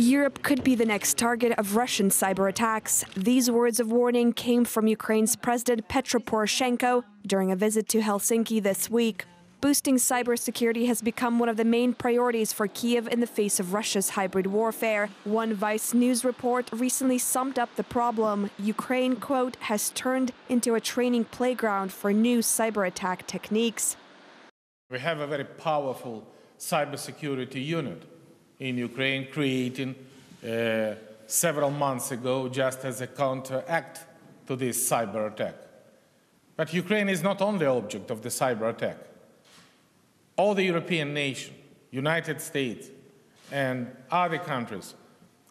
Europe could be the next target of Russian cyber attacks. These words of warning came from Ukraine's President Petro Poroshenko during a visit to Helsinki this week. Boosting cybersecurity has become one of the main priorities for Kiev in the face of Russia's hybrid warfare. One Vice News report recently summed up the problem. Ukraine, quote, has turned into a training playground for new cyber attack techniques. We have a very powerful cybersecurity unit in Ukraine creating uh, several months ago just as a counteract to this cyber attack. But Ukraine is not only object of the cyber attack. All the European nations, United States, and other countries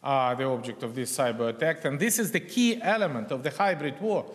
are the object of this cyber attack, and this is the key element of the hybrid war.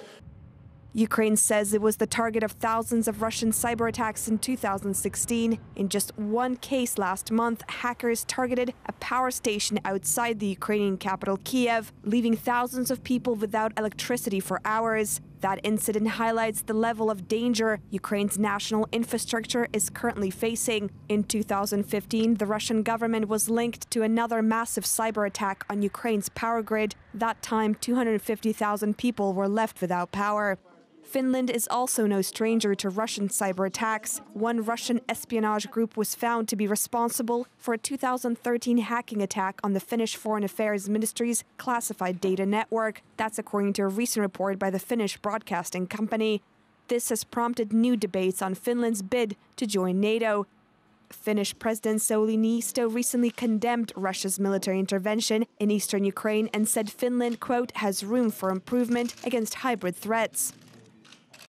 Ukraine says it was the target of thousands of Russian cyber attacks in 2016. In just one case last month, hackers targeted a power station outside the Ukrainian capital, Kiev, leaving thousands of people without electricity for hours. That incident highlights the level of danger Ukraine's national infrastructure is currently facing. In 2015, the Russian government was linked to another massive cyber attack on Ukraine's power grid. That time, 250,000 people were left without power. Finland is also no stranger to Russian cyber attacks. One Russian espionage group was found to be responsible for a 2013 hacking attack on the Finnish Foreign Affairs Ministry's classified data network. That's according to a recent report by the Finnish broadcasting company. This has prompted new debates on Finland's bid to join NATO. Finnish President Sauli Niinisto recently condemned Russia's military intervention in eastern Ukraine and said Finland, quote, has room for improvement against hybrid threats.